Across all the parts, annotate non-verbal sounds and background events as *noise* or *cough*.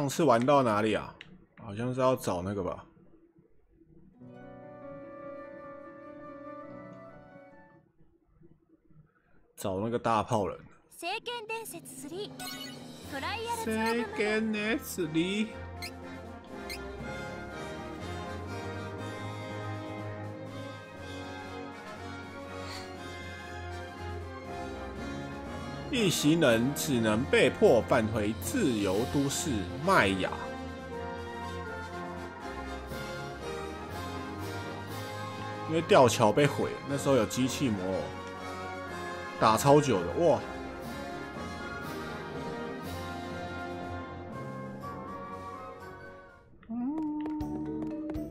上次玩到哪里啊？好像是要找那个吧，找那个大炮人。一行人只能被迫返回自由都市麦雅，因为吊桥被毁。那时候有机器魔偶，打超久的哇！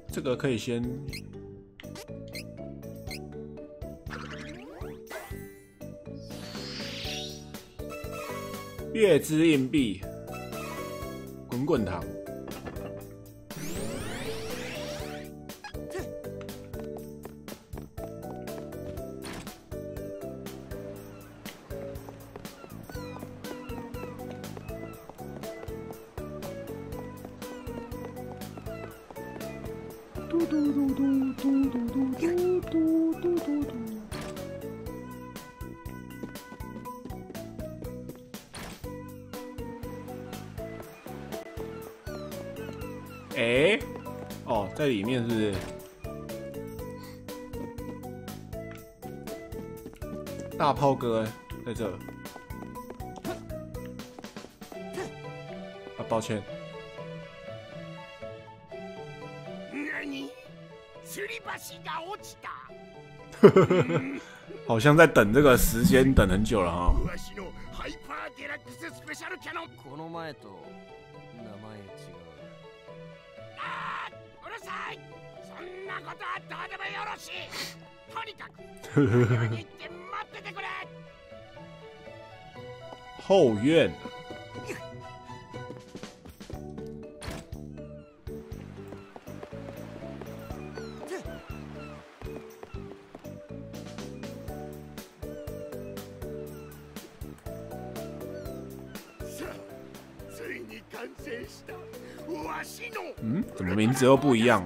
这个可以先。月之硬币，滚滚糖。大炮哥在这。啊，抱歉。何吊り橋が落ちた好像在等这个时间等很久了哈。 *laughs* 后院。嗯，怎么名字又不一样？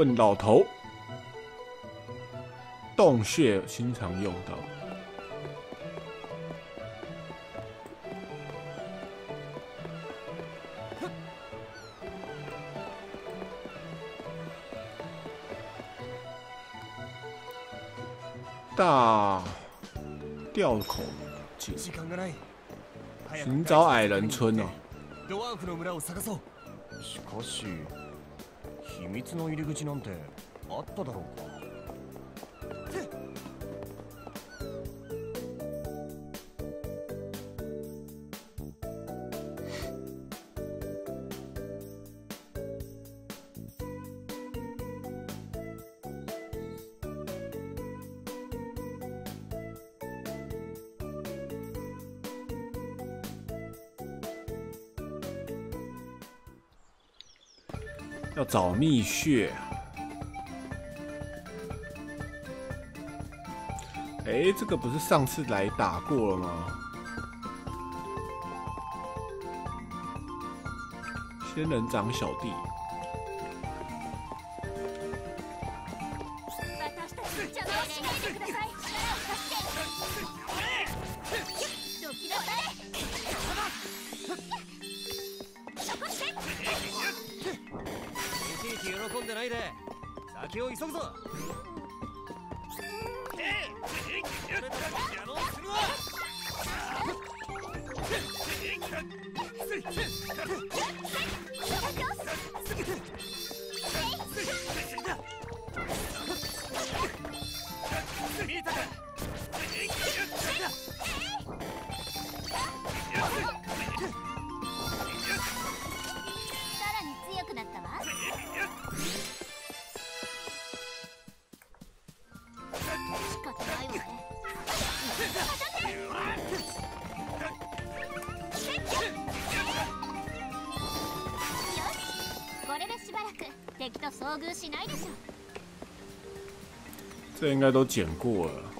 问老头，洞穴经常用到。大吊口井，時間がない早く寻找矮人村哦。 秘密の入り口なんてあっただろうか找蜜穴，哎，这个不是上次来打过了吗？仙人掌小弟。这应该都剪过了。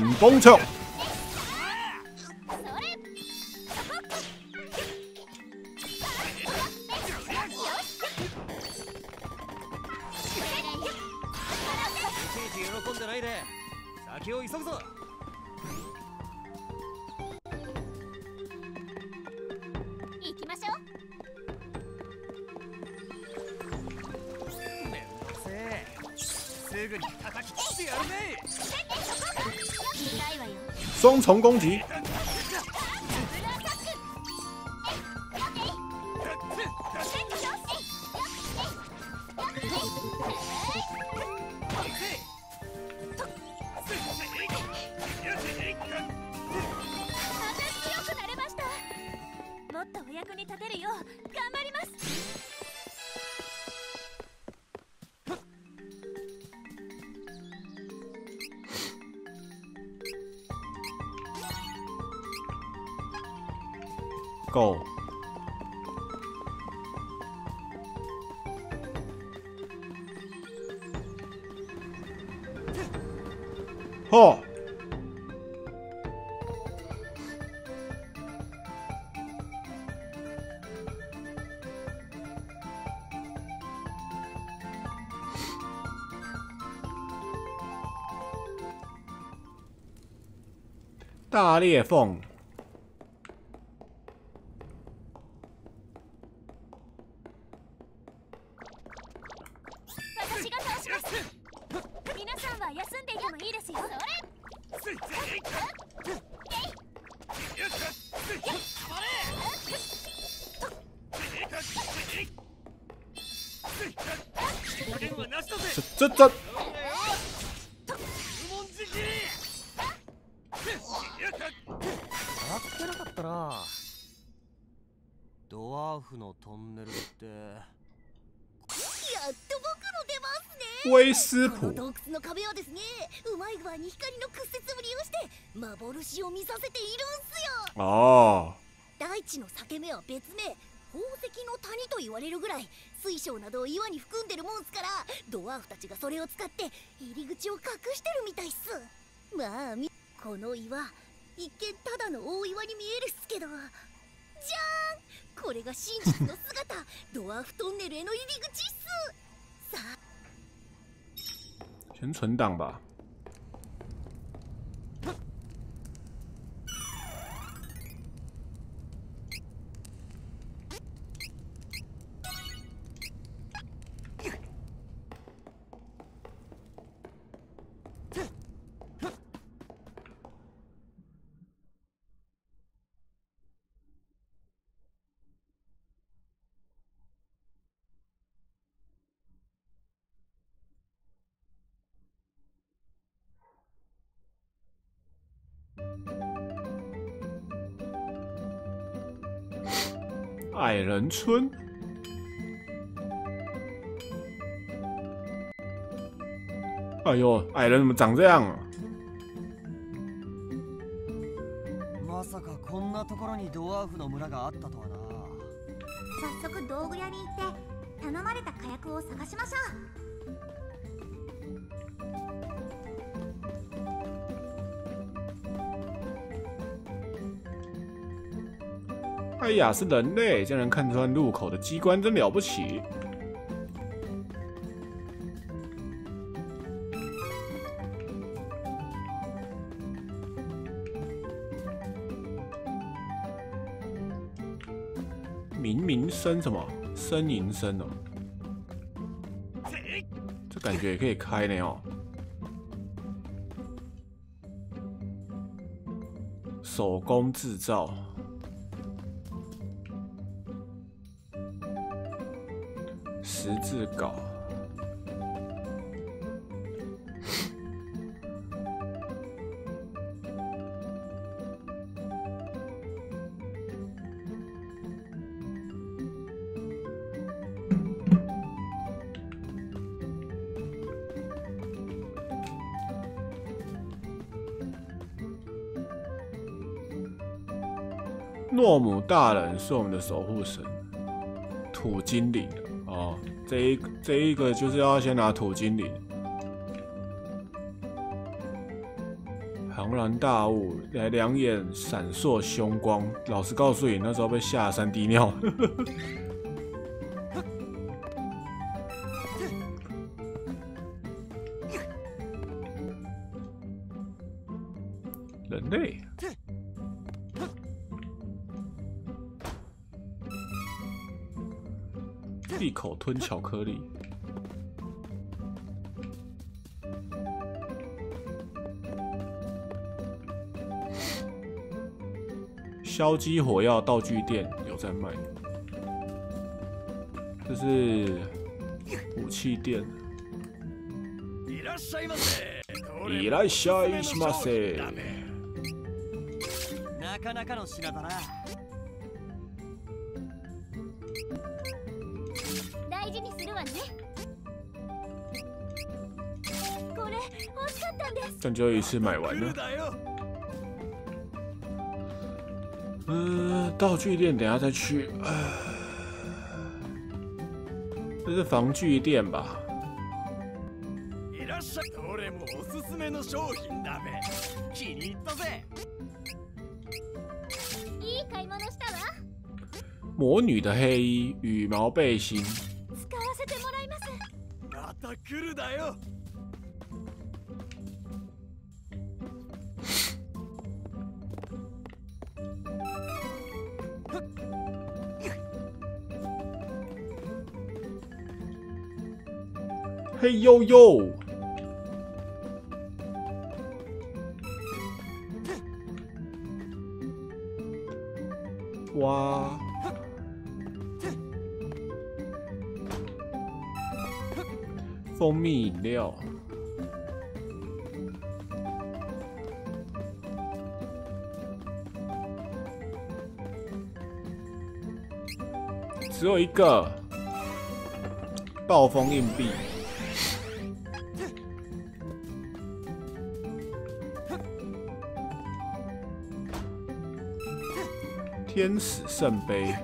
전봉총 双重攻击。裂缝。ちょ、ちょ、いスープこ洞窟の壁はですねうまい具合に光の屈折を利用して幻を見させているんすよああ大地の裂け目は別名宝石の谷と言われるぐらい水晶などを岩に含んでるもんすからドワーフたちがそれを使って入り口を隠してるみたいっすまあこの岩一見ただの大岩に見えるっすけどじゃーんこれが真実の姿ドワーフトンネルへの入り口っすさあ能存档吧。矮人村。哎呦，矮人怎么长这样啊？まさかこんなところにドワーフの村があったとはな早速道具屋に行って頼まれた火薬を探しましょ 哎呀，是人类，竟然看穿入口的机关，真了不起！明明生什么？呻吟声哦，这感觉也可以开的哦，手工制造。搞。诺姆大人是我们的守护神，土精灵。这一这一个就是要先拿土精灵，庞然大物，来两眼闪烁凶光。老实告诉你，那时候被吓三滴尿。*laughs* 人类，一口吞穷。克力，消激火药道具店有在卖，这是武器店。いらっしゃいませ。いらっしゃいませ。なかなかの品だな これ欲しかったんです这样就一次买完了。だよ。嗯，道具店等一下再去。唉这是防具店吧？いらっしゃい。どれもおすすめの商品だべ。気に入ったぜ。いい買い物したわ魔女的黑衣羽毛背心， 嘿呦呦！哇！蜂蜜饮料，只有一个暴风硬币。天使圣杯，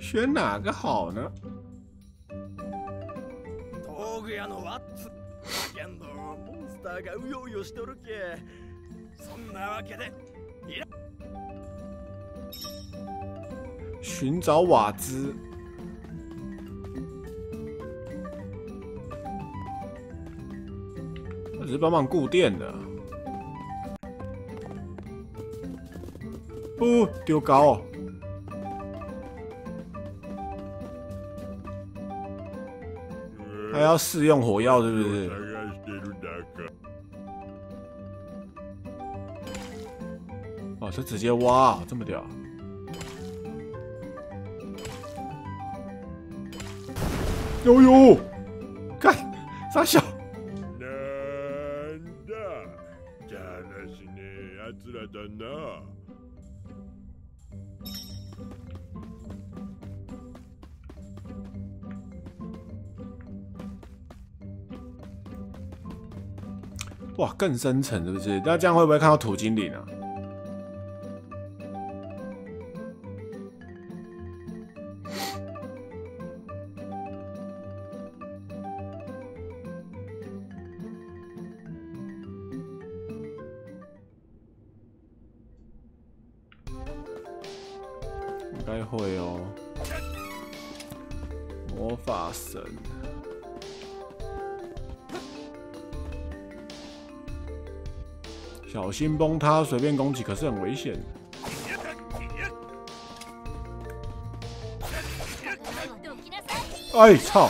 选哪个好呢？寻找瓦兹，我是帮忙固电的。哦，高、哦。还要试用火药，是不是？哦，这直接挖，这么屌！呦呦，看傻笑。なんだじゃらしねえやつらだな哇，更深层是不是？那这样会不会看到土精灵啊？ 应该会哦。魔法神，小心崩塌，随便攻击可是很危险。前はどきなさい哎，操！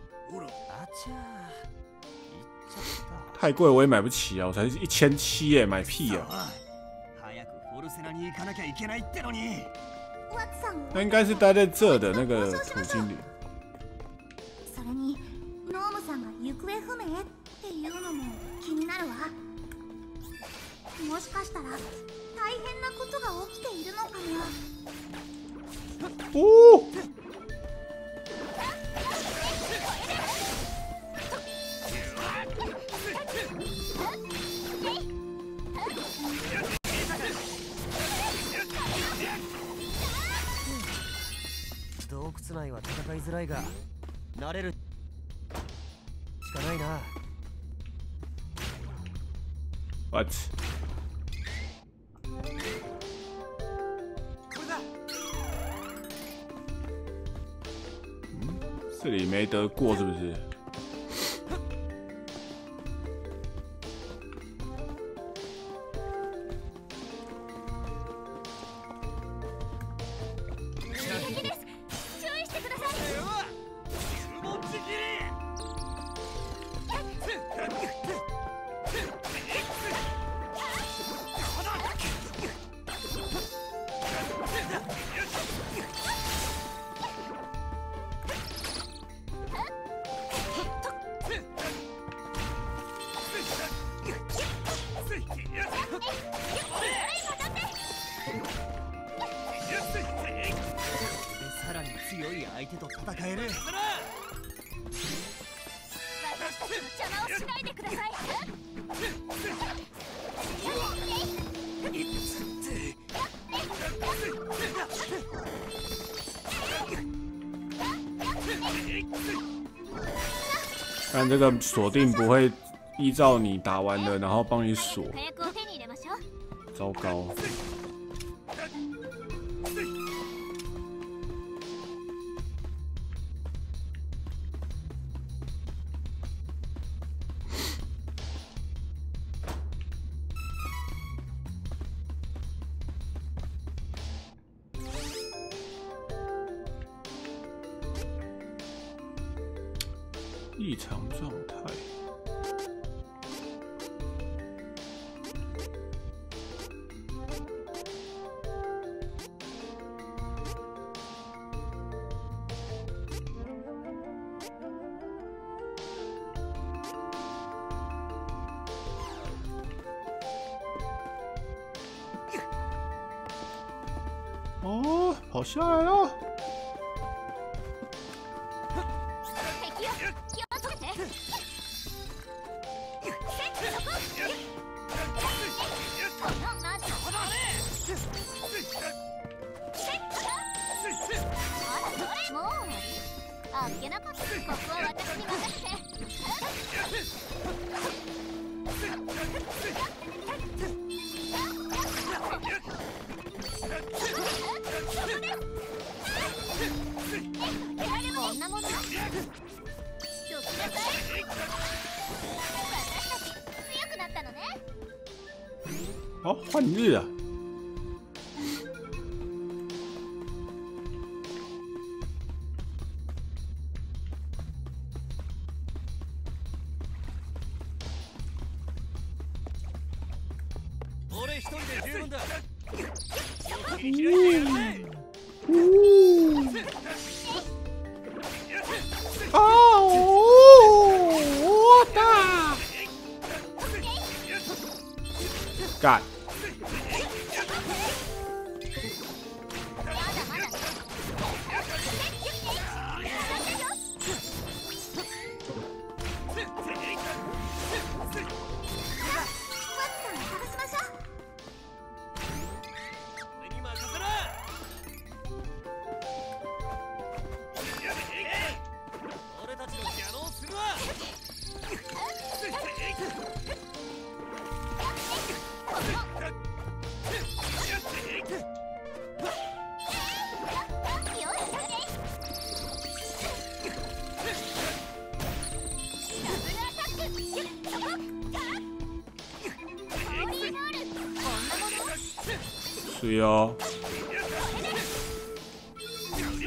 ほらあちゃ行っちゃった太贵我也买不起啊，我才一千七耶，买屁啊！早くフォルセナに行かなきゃいけないってのにワッツさん那应该是待在这的那个土精灵。それにノームさんが行方不明っていうのも気になるわもしかしたら大変なことが起きているのかな哦， 洞窟内は戦いづらいが慣れるしかないな What? 里没得过是不是？这个锁定不会依照你打完了，然后帮你锁。火薬を手に入れましょう糟糕， どきなさい私たち強くなったのね哦，*laughs* 换日啊！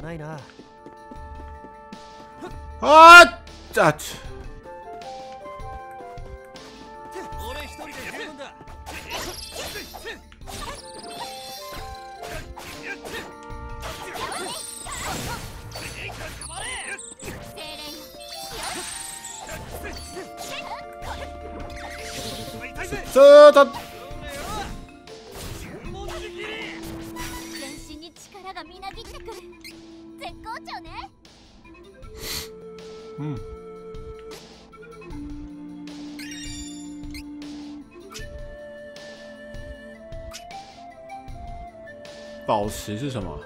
かないな宝石是什么？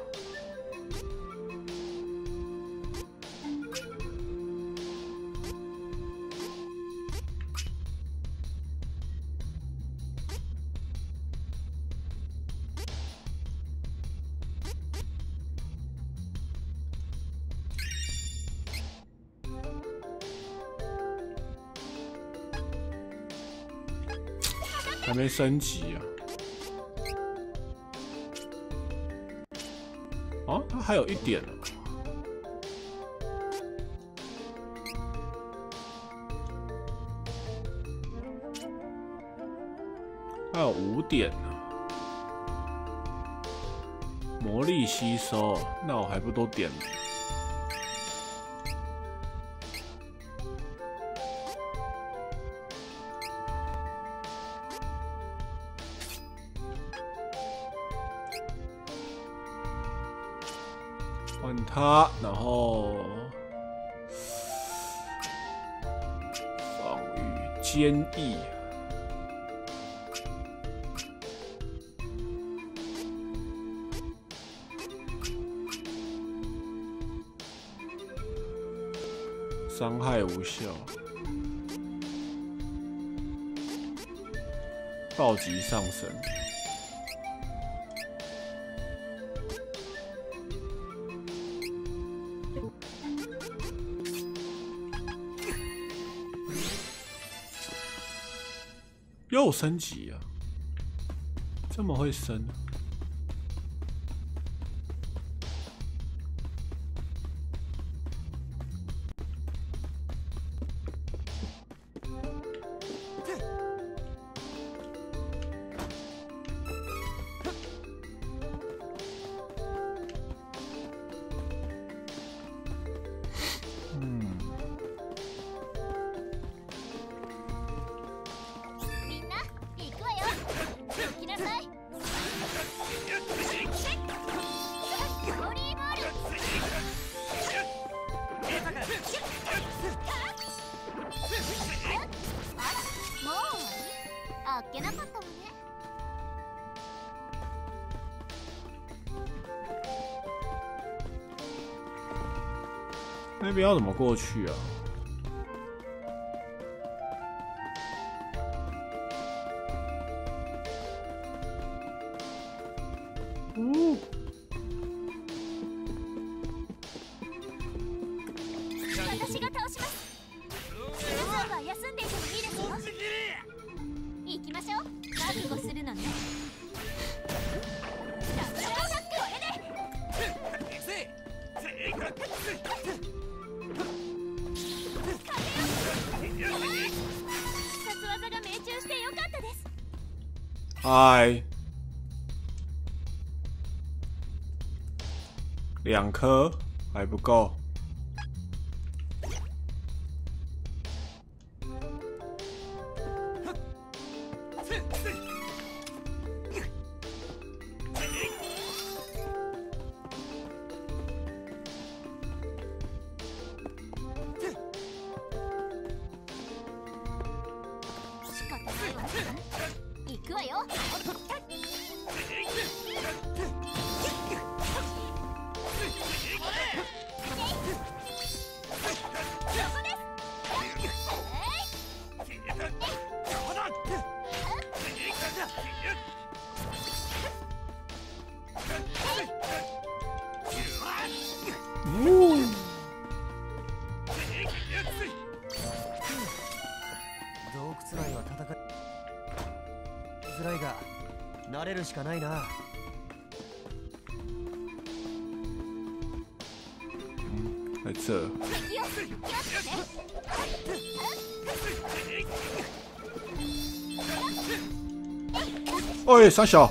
升级啊！哦，它还有一点呢，有五点呢。魔力吸收，那我还不都点？了？伤害无效，暴击上升，又升级啊！这么会升？过去啊！嗯。哎，两颗还不够。づらいが慣れるしかないなあいつおい三小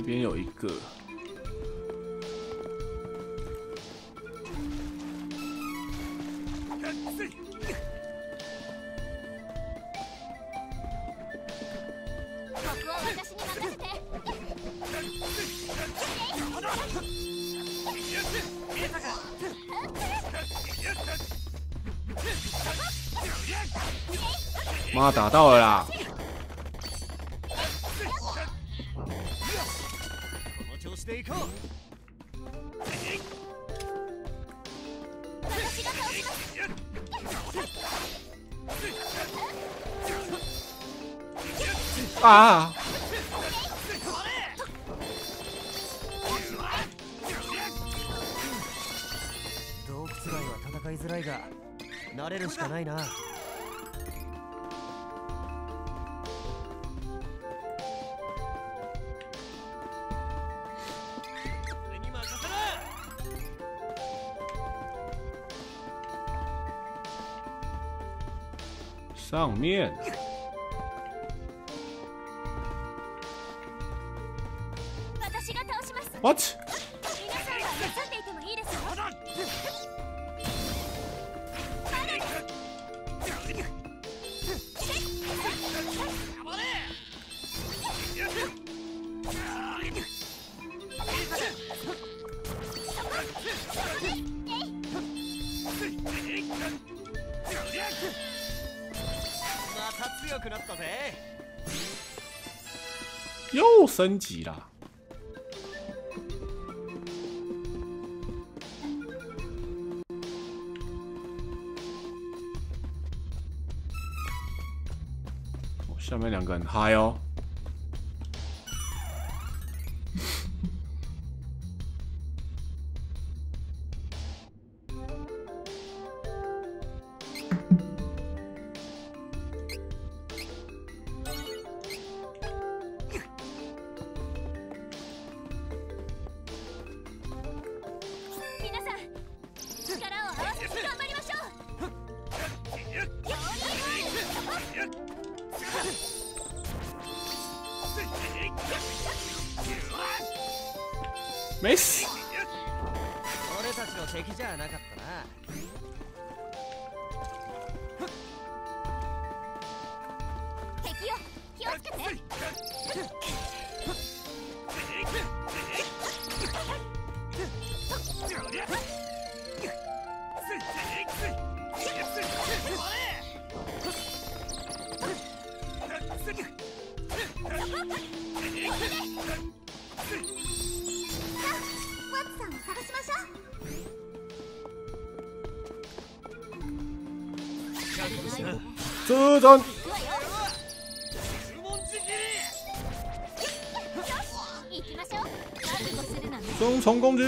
这边有一个。妈，打到了啦！What？又升级了。他们两个人嗨哦。気を気をつけて通存双重攻击。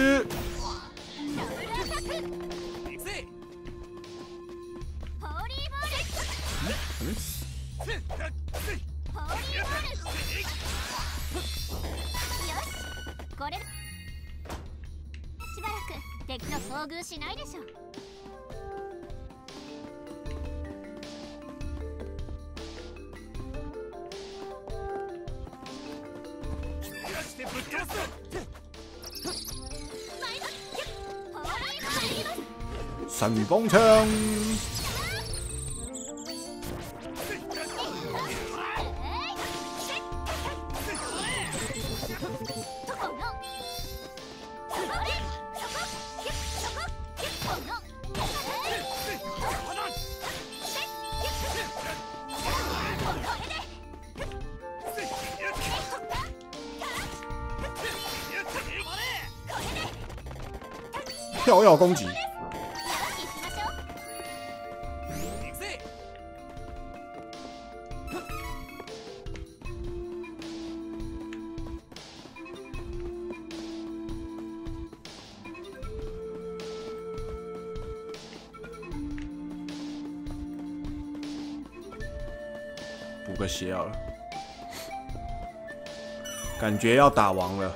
弓枪，跳跃攻击。感觉要打完了。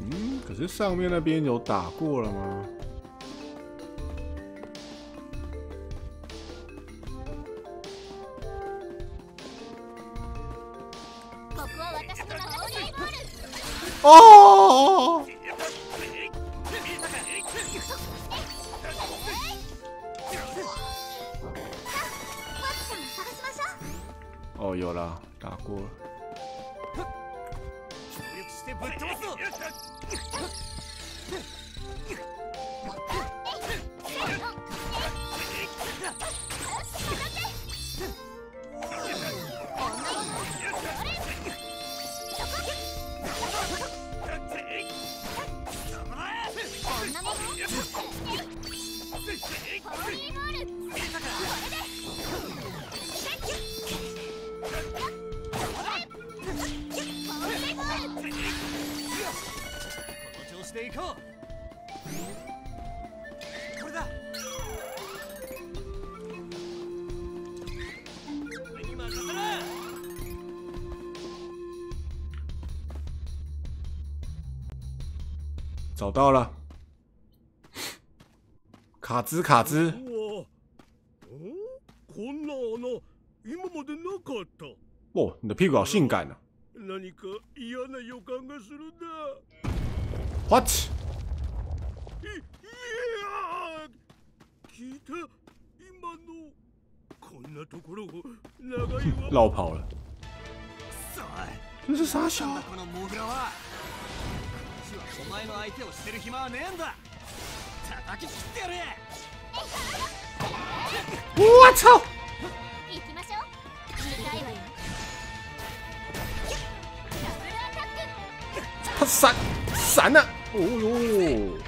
嗯，可是上面那边有打过了吗？哦，有了，打过。これ哥，来，找到了，卡兹卡兹。哇，哦，こんな穴今までなかった。哇，你的屁股好性感呢。何か嫌な予感がするんだ。What? 绕跑了。这是傻小子。我操！他三。闪呢！哦呦。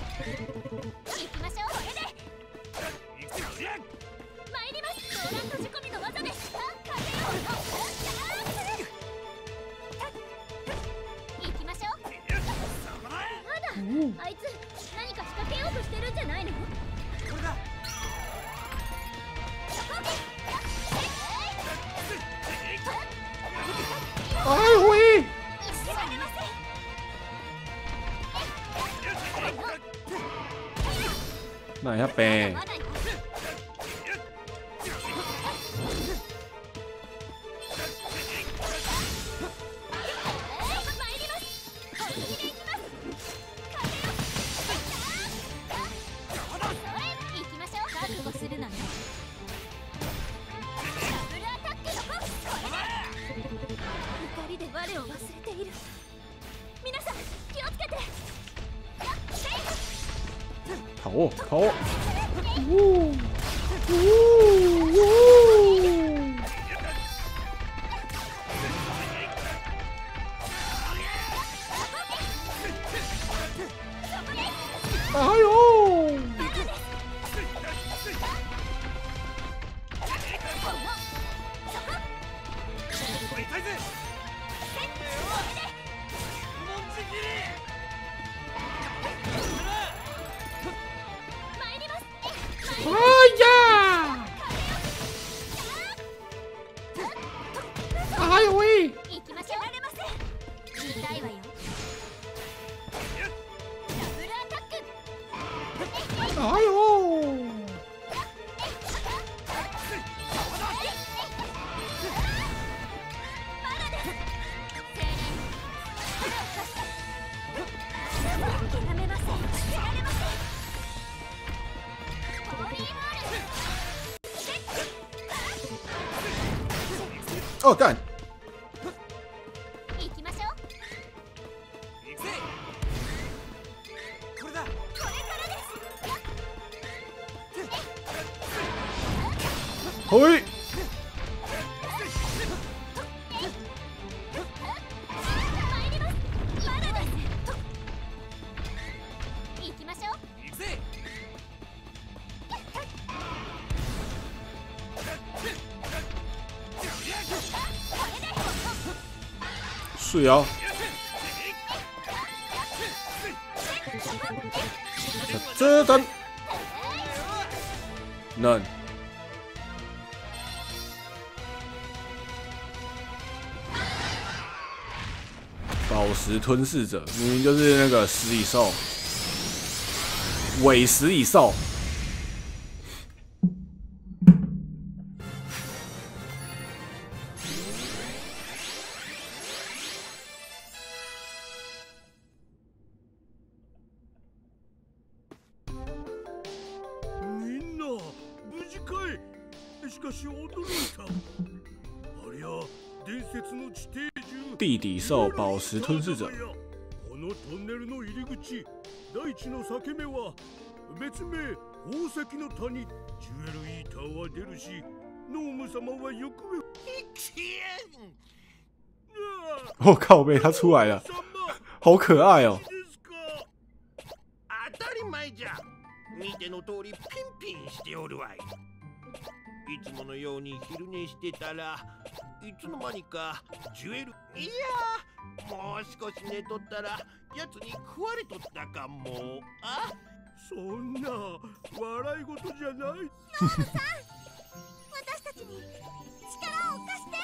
Oh, God. 水意哦，子弹，嫩。宝石吞噬者，明明就是那个食蚁兽，伪食蚁兽。宝*laughs* 石吞噬者。このトンネルの入り口大地の裂け目は別名宝石の谷ジュエルイーターは出るしノーム様は行方我靠背，他出来了，*laughs* 好可愛哦！ですか当たり前じゃ見ての通りピンピンしておるわいいつものように昼寝してたらいつの間にかジュエルいや もう少し寝とったらやつに食われとったかもあそんな笑い事じゃない私たちに力を貸して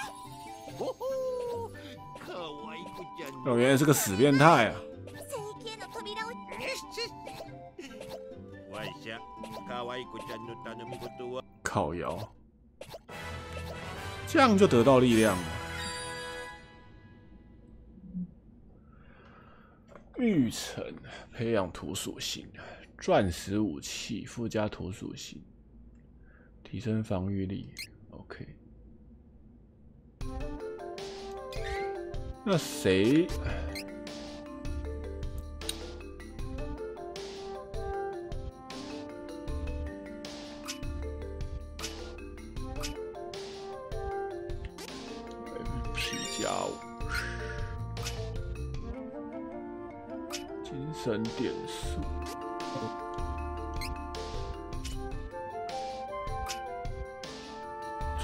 ほほ可いくちゃ哦，原来是个死变态啊！靠摇，这样就得到力量了。玉成培养土属性，钻石武器附加土属性，提升防御力。OK，那谁？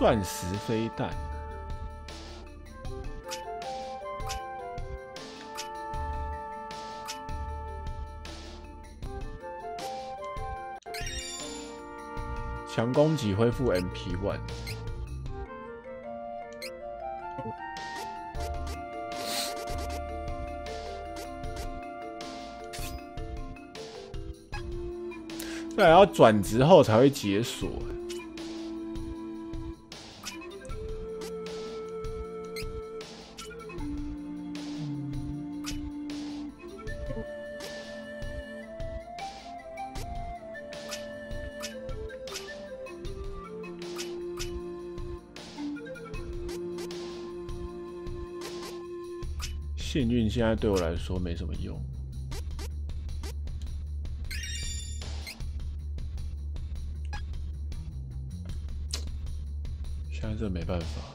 钻石飞弹，强攻击恢复 MP one，这还要转职后才会解锁。幸运现在对我来说没什么用，现在这没办法。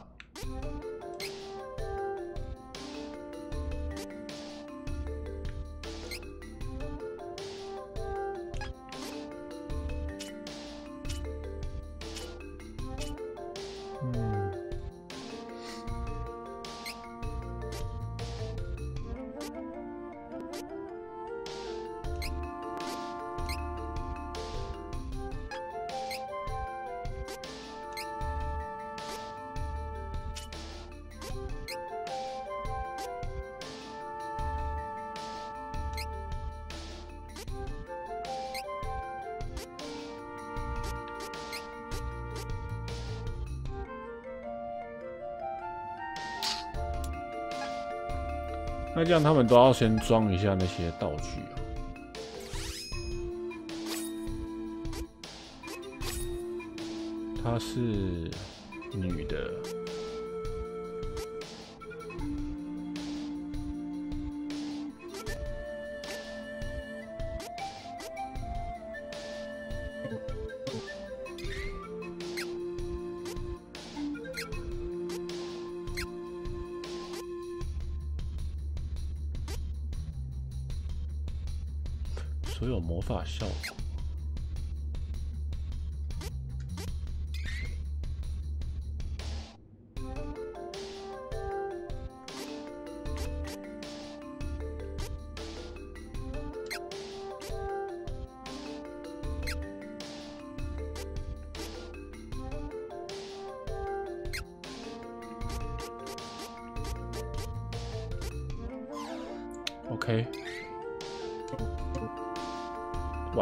这样他们都要先装一下那些道具啊。她是女的。